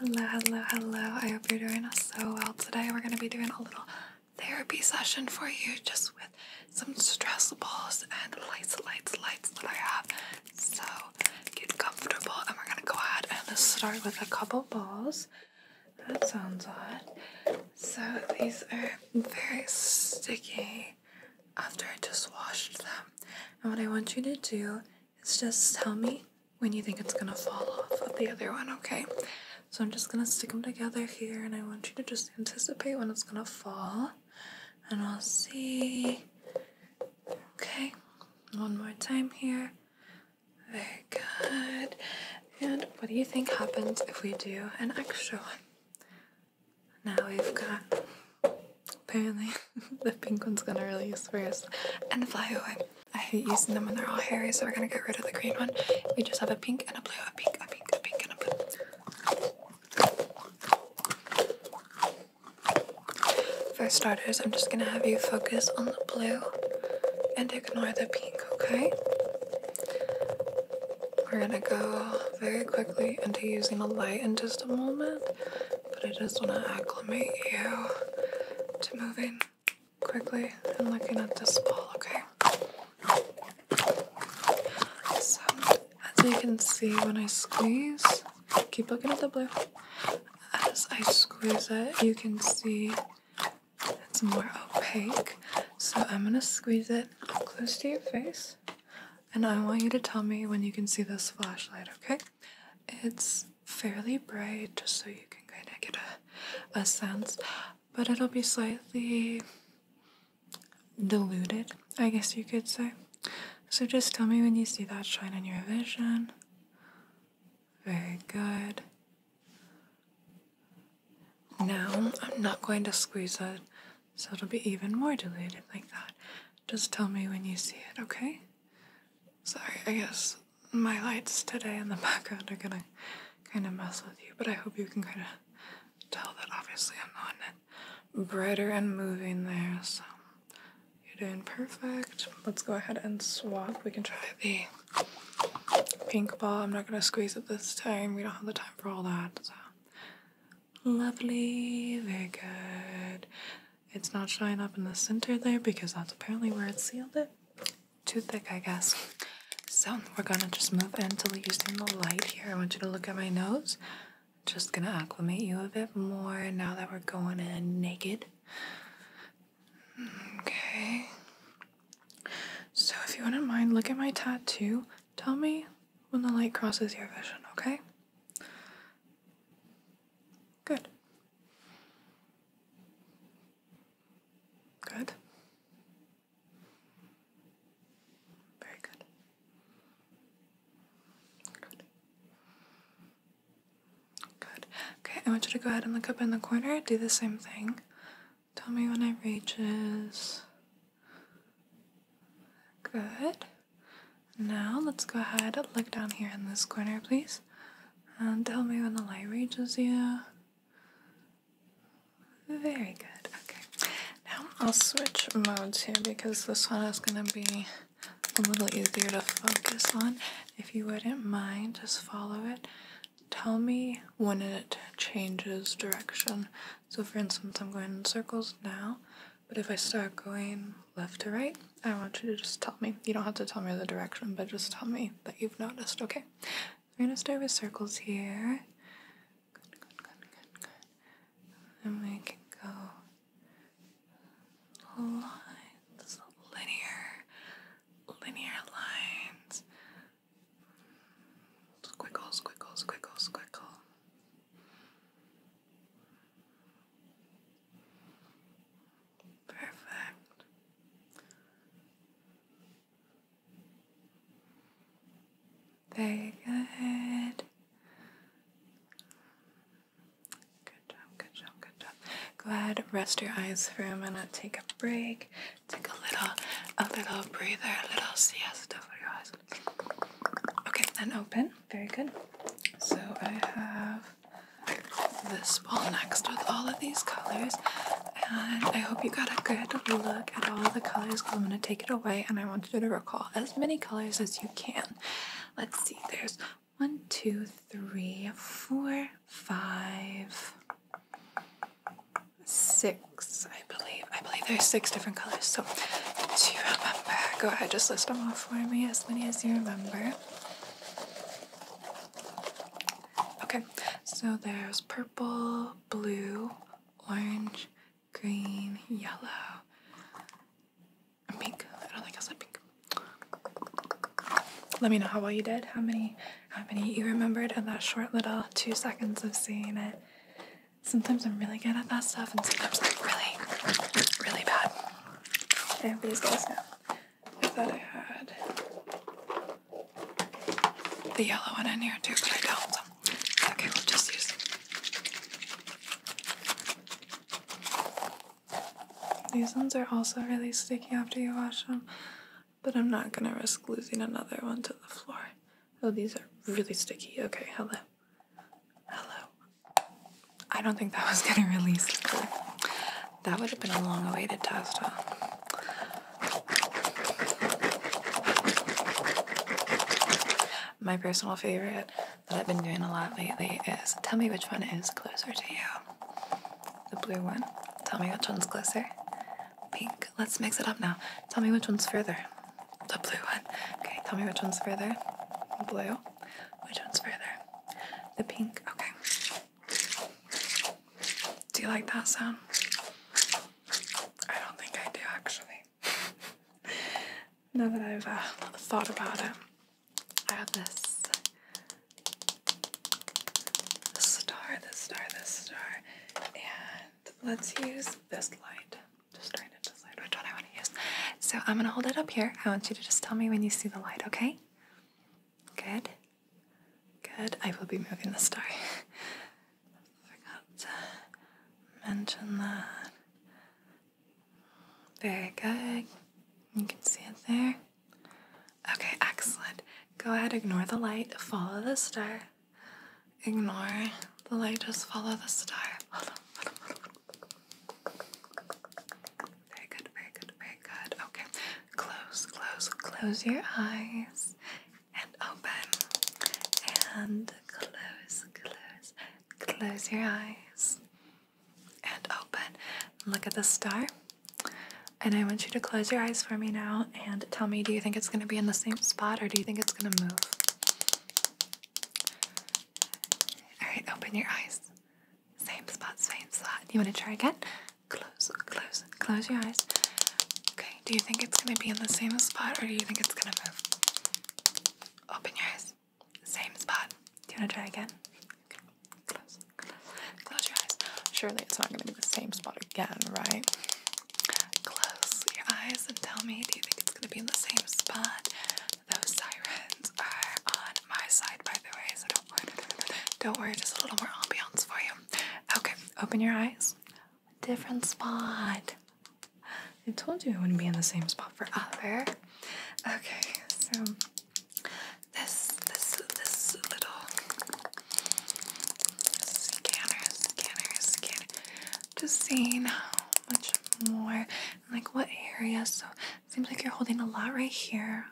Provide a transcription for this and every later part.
Hello, hello, hello. I hope you're doing so well today. We're going to be doing a little therapy session for you just with some stress balls and lights, lights, lights that I have. So get comfortable and we're going to go ahead and start with a couple balls. That sounds odd. So these are very sticky after I just washed them. And what I want you to do is just tell me when you think it's gonna fall off of the other one, okay? So I'm just gonna stick them together here and I want you to just anticipate when it's gonna fall. And I'll see. Okay, one more time here. Very good. And what do you think happens if we do an extra one? Now we've got apparently the pink one's gonna release first and fly away. I hate using them when they're all hairy, so we're gonna get rid of the green one. We just have a pink and a blue, a pink, and a blue. Starters, I'm just gonna have you focus on the blue and ignore the pink, okay? We're gonna go very quickly into using a light in just a moment, but I just wanna acclimate you to moving quickly and looking at this ball, okay? So, as you can see when I squeeze, keep looking at the blue. As I squeeze it, you can see it's more opaque. So I'm gonna squeeze it close to your face. And I want you to tell me when you can see this flashlight, okay? It's fairly bright, just so you can kind of get a, a sense, but it'll be slightly diluted, I guess you could say. So just tell me when you see that shine in your vision. Very good. Now, I'm not going to squeeze it, so it'll be even more diluted like that. Just tell me when you see it, okay? Sorry, I guess my lights today in the background are gonna kind of mess with you, but I hope you can kind of tell that obviously I'm not it brighter and moving there, so you're doing perfect. Let's go ahead and swap. We can try the pink ball. I'm not gonna squeeze it this time. We don't have the time for all that. So lovely, very good. It's not showing up in the center there because that's apparently where it sealed it. Too thick, I guess. So we're gonna just move into using the light here. I want you to look at my nose. Just gonna acclimate you a bit more now that we're going in naked. Okay. So if you wouldn't mind, look at my tattoo. Tell me when the light crosses your vision, okay? Good. Good. Very good. Good. Good. Okay, I want you to go ahead and look up in the corner. Do the same thing. Tell me when it reaches. Good. Now let's go ahead and look down here in this corner, please. And tell me when the light reaches you. Very good. Okay. Now I'll switch modes here because this one is going to be a little easier to focus on. If you wouldn't mind, just follow it. Tell me when it changes direction. So, for instance, I'm going in circles now, but if I start going left to right, I want you to just tell me. You don't have to tell me the direction, but just tell me that you've noticed, okay? We're gonna start with circles here. Good, good, good, good, good. And we can go lines, Very good. Good job, good job, good job. Go ahead, rest your eyes for a minute, take a break, take a little, a little breather, a little siesta for your eyes. Okay, and open. Very good. So I have this ball next with all of these colors, I hope you got a good look at all the colors. Because I'm gonna take it away, and I want you to recall as many colors as you can. Let's see. There's one, two, three, four, five, six, I believe. I believe there's six different colors. So do you remember? Go ahead, just list them off for me, as many as you remember. Okay, so there's purple, blue, orange, green, yellow, pink. I don't think I said pink. Let me know how well you did. How many how many you remembered in that short little two seconds of seeing it. Sometimes I'm really good at that stuff and sometimes I'm really, really bad. I have these guys now. I thought I had the yellow one in here too, but I don't. So. Okay, we'll just use these ones are also really sticky after you wash them, but I'm not gonna risk losing another one to the floor. Oh, these are really sticky. Okay, hello. Hello. I don't think that was getting released. That would have been a long awaited test, huh? My personal favorite that I've been doing a lot lately is tell me which one is closer to you. The blue one. Tell me which one's closer. Pink. Let's mix it up now. Tell me which one's further. The blue one. Okay, tell me which one's further. The blue. Which one's further? The pink. Okay. Do you like that sound? I don't think I do actually. now that I've uh, thought about it, I have this. Star, the star, the star. And let's use this light. Just trying to decide which one I want to use. So I'm gonna hold it up here. I want you to just tell me when you see the light, okay? Good. Good. I will be moving the star. Forgot to mention that. Very good. You can see it there. Okay, excellent. Go ahead, ignore the light, follow the star. Ignore the light, just follow the star. Very good, very good, very good. Okay, close, close, your eyes and open. And close, close, close your eyes and open. Look at the star. And I want you to close your eyes for me now and tell me do you think it's going to be in the same spot or do you think it's going to move? All right, open your eyes. Same spot, same spot. You want to try again? Close, close, close your eyes. Do you think it's going to be in the same spot or do you think it's going to move? Open your eyes. Same spot. Do you want to try again? Close, close, close your eyes. Surely it's not going to be the same spot again, right? Close your eyes and tell me, do you think it's going to be in the same spot? Those sirens are on my side, by the way, so don't worry. Don't worry, just a little more ambiance for you. Okay, open your eyes. Different spot. I told you I wouldn't be in the same spot forever. Okay, so this this this little scanner, scanner, scanner. Just seeing how much more, like what area. So it seems like you're holding a lot right here,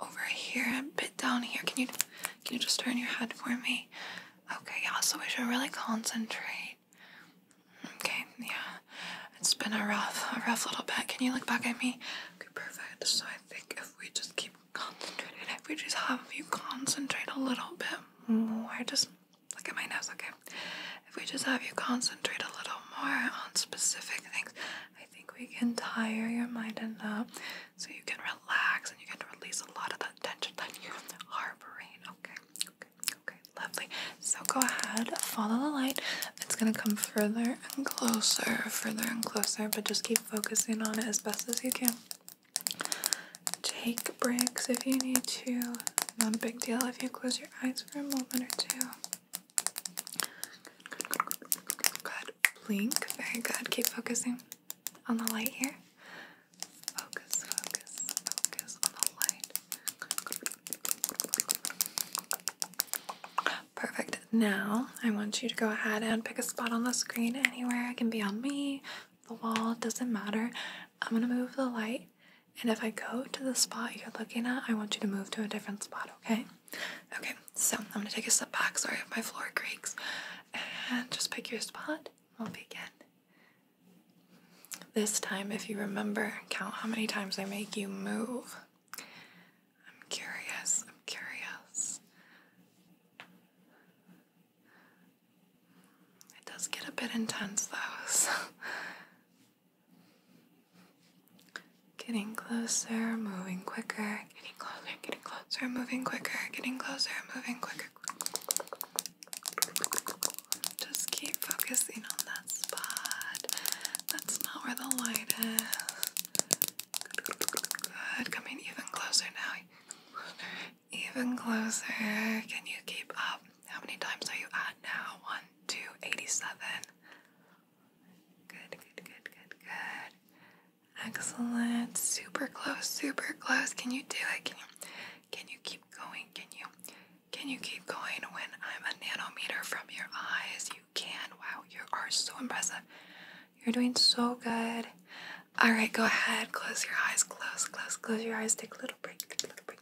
over here, and a bit down here. Can you can you just turn your head for me? Okay, yeah. So we should really concentrate. Been a rough, a rough little bit. Can you look back at me? Okay, perfect. So I think if we just keep concentrating, if we just have you concentrate a little bit more, just look at my nose, okay? If we just have you concentrate a little more on specific things, I think we can tire your mind enough so you can relax and you can release a lot of that tension that you're harboring. Okay, okay, okay, lovely. So go ahead, follow the light. It's gonna come further and closer, further and closer, but just keep focusing on it as best as you can. Take breaks if you need to. Not a big deal if you close your eyes for a moment or two. Good. Blink. Very good. Keep focusing on the light here. Focus, focus, focus on the light. Perfect. Now I want you to go ahead and pick a spot on the screen anywhere. It can be on me, the wall, doesn't matter. I'm gonna move the light, and if I go to the spot you're looking at, I want you to move to a different spot, okay? Okay, so I'm gonna take a step back. Sorry if my floor creaks. And just pick your spot. We'll begin. This time, if you remember, count how many times I make you move. I'm curious. I'm curious. It does get a bit intense though, so. Getting closer, moving quicker, getting closer, getting closer, moving quicker, getting closer, moving quicker. Just keep focusing on that spot. That's not where the light is. Good, coming even closer now. Even closer. Can you keep up? How many times 37. Good, good, good, good, good. Excellent. Super close, super close. Can you do it? Can you can you keep going? Can you can you keep going when I'm a nanometer from your eyes? You can. Wow, you are so impressive. You're doing so good. Alright, go ahead. Close your eyes. Close, close, close your eyes. Take a little break. Take a little break.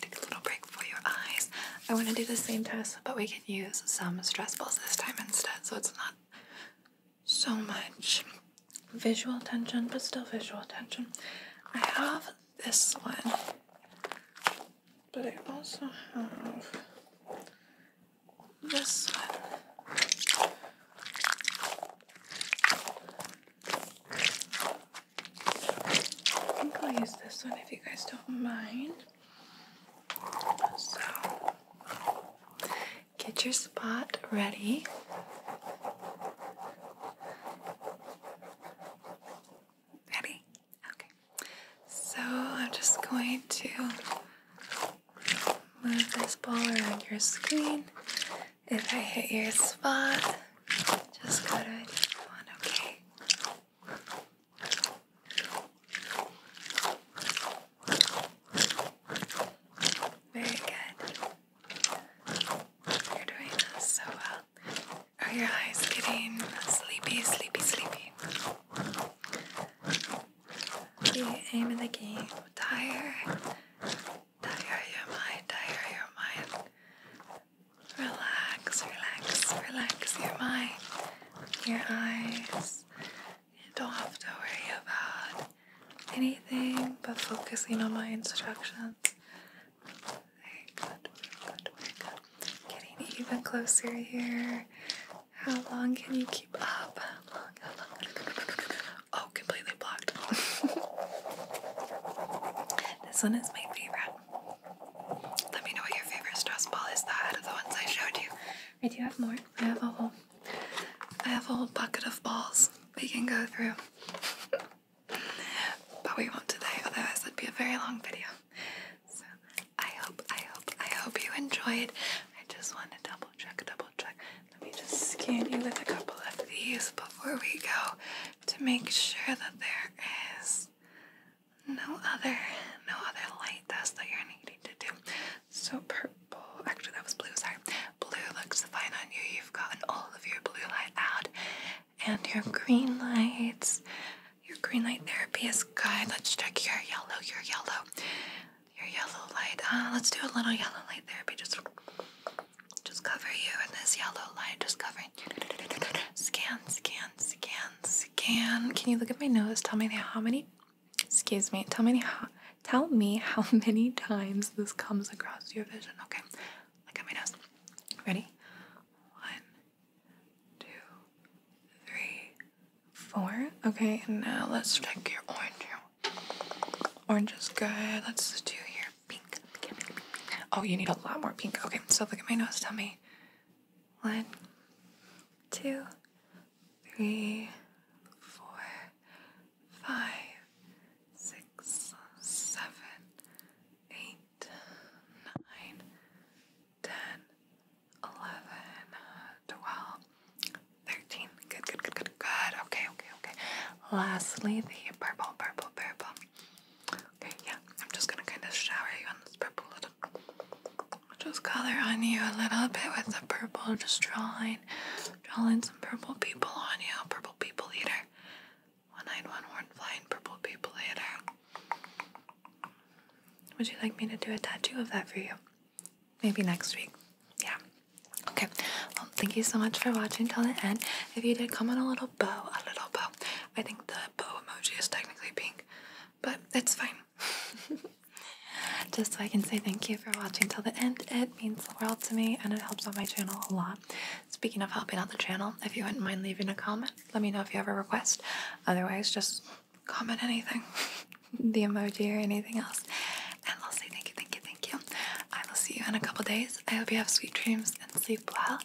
Take a little break for your eyes. I want to do the same test, but we can use some stress balls this time instead, so it's not so much visual tension, but still visual tension. I have this one, but I also have this one. I think I'll use this one if you guys don't mind. So, get your spot ready. Ready? Okay. So I'm just going to move this ball around your screen. If I hit your spot, just go to a deep one, okay? Very good. You're doing so well. Are your eyes getting sleepy, sleepy, sleepy? The aim of the game. Tire. Tire your mind. Tire your mind. Relax, relax, relax your mind. Your eyes. You don't have to worry about anything but focusing on my instructions. Good, good, very good. Getting even closer here. How long can you keep up? How long, how long? Oh, completely blocked. this one is my favorite. Let me know what your favorite stress ball is that out of the ones I showed you. I do have more. I have a whole I have a whole bucket of balls we can go through. We won't today, otherwise it'd be a very long video. So I hope, I hope, I hope you enjoyed. I just want to double check, double check. Let me just scan you with a couple of these before we go to make sure that there is no other no other light test that you're needing to do. So purple actually that was blue, sorry. Blue looks fine on you. You've gotten all of your blue light out. And your green lights. Your green light therapy is good. Let's check your yellow, your yellow. Your yellow light. Uh, let's do a little yellow light therapy. Just just cover you in this yellow light. Just covering. Scan, scan, scan, scan. Can you look at my nose? Tell me how many excuse me, tell me how tell me how many times this comes across your vision. Okay. Look at my nose. Ready? One, two, three, four. Okay, and now let's check your orange. Orange is good. Let's do your pink. Oh, you need a lot more pink. Okay, so look at my nose. Tell me. One, two, three, four, five, six, seven, eight, nine, ten, eleven, twelve, thirteen. Good, good, good, good, good. Okay, okay, okay. Lastly, the purple, purple, purple. Okay, yeah. I'm just gonna kind of shower you on this purple little. Just color on you a little bit with the purple. Just drawing, drawing some purple people on you. Purple people eater. One eyed, one horn flying purple people eater. Would you like me to do a tattoo of that for you? Maybe next week. Yeah. Okay. Well, thank you so much for watching till the end. If you did comment a little bow, a little. I think the bow emoji is technically pink, but it's fine. Just so I can say thank you for watching till the end. It means the world to me and it helps out my channel a lot. Speaking of helping out the channel, if you wouldn't mind leaving a comment, let me know if you have a request. Otherwise, just comment anything, the emoji or anything else. And I'll say thank you, thank you, thank you. I will see you in a couple days. I hope you have sweet dreams and sleep well.